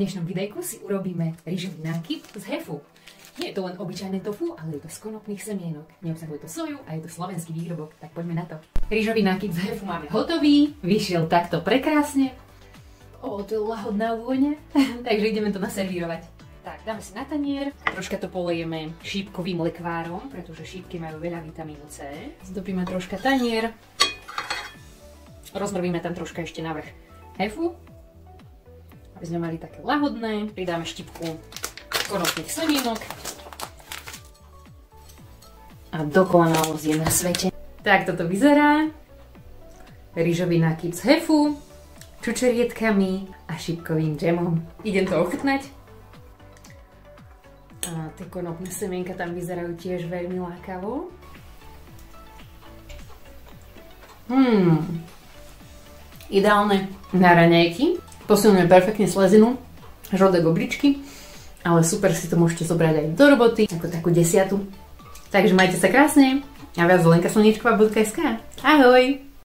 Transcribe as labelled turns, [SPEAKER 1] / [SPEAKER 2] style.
[SPEAKER 1] dnešnom videjku si urobíme rýžový nákyp z hefu. Nie je to len obyčajné tofu, ale je to z konopných semienok. Neobsahuje to soju a je to slovenský výrobok, tak poďme na to. Rýžový nákyp z hefu máme hotový, vyšiel takto prekrásne. O, to je lahodná vôňa, takže ideme to naservírovať. Tak, dáme si na tanier, troška to polejeme šípkovým lekvárom, pretože šípky majú veľa vitamínu C. Zdobíme troška tanier, rozmrvíme tam troška ešte navrh hefu, aby sme mali také lahodné. Pridáme štipku konopných semienok. A dokonalosť je na svete. Tak toto vyzerá. Rýžový nákyp z hefu, čučerietkami a šipkovým džemom. Idem to ochutnať. A tie konopné semienka tam vyzerajú tiež veľmi lákavo. Hmm. Ideálne na raňajky posilňuje perfektne slezinu, žlté obličky, ale super si to môžete zobrať aj do roboty, ako takú desiatu. Takže majte sa krásne a viac lenkaslnečková.sk. Ahoj!